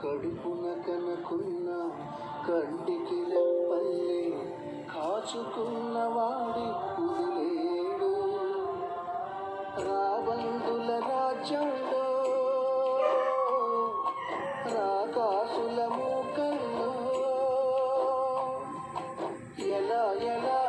కడుపున కనకున్న కంటికి రెప్పల్లే కాచుకున్న వాడి లేడు రాబందుల రాజ్యంలో రాకాసుల మూకల్లో ఎలా ఎలా